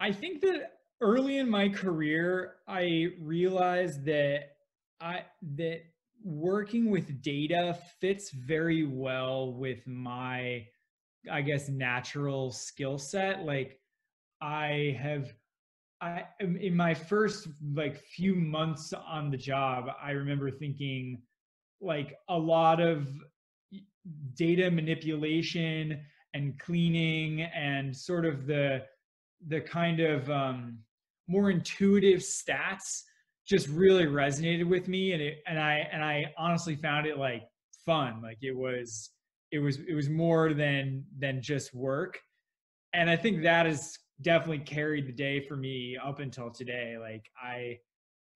I think that early in my career, I realized that I that working with data fits very well with my I guess natural skill set. Like I have I in my first like few months on the job, I remember thinking like a lot of data manipulation and cleaning and sort of the the kind of um, more intuitive stats just really resonated with me and it and I and I honestly found it like fun. Like it was it was it was more than than just work. And I think that has definitely carried the day for me up until today. Like I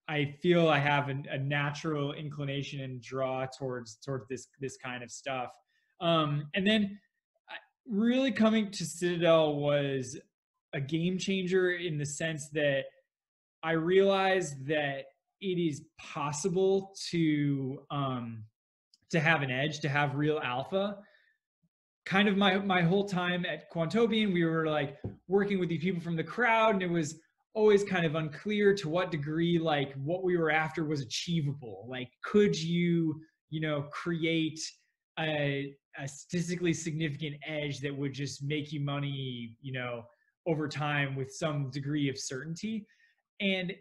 I feel I have a, a natural inclination and draw towards towards this this kind of stuff. Um and then really coming to Citadel was a game changer in the sense that I realized that it is possible to um, to have an edge, to have real alpha. Kind of my my whole time at Quantopian, we were like working with these people from the crowd, and it was always kind of unclear to what degree like what we were after was achievable. Like, could you, you know, create a, a statistically significant edge that would just make you money, you know, over time with some degree of certainty and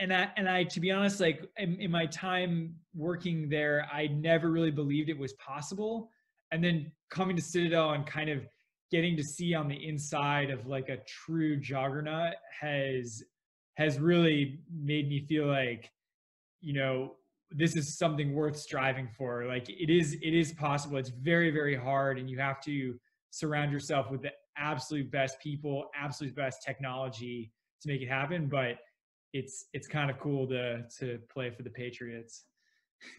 and I and I to be honest, like in, in, my time working there, I never really believed it was possible. And then coming to Citadel and kind of getting to see on the inside of like a true juggernaut has has really made me feel like, you know, this is something worth striving for. Like it is, it is possible. It's very, very hard, and you have to surround yourself with the absolute best people, absolute best technology to make it happen. But it's it's kind of cool to to play for the Patriots.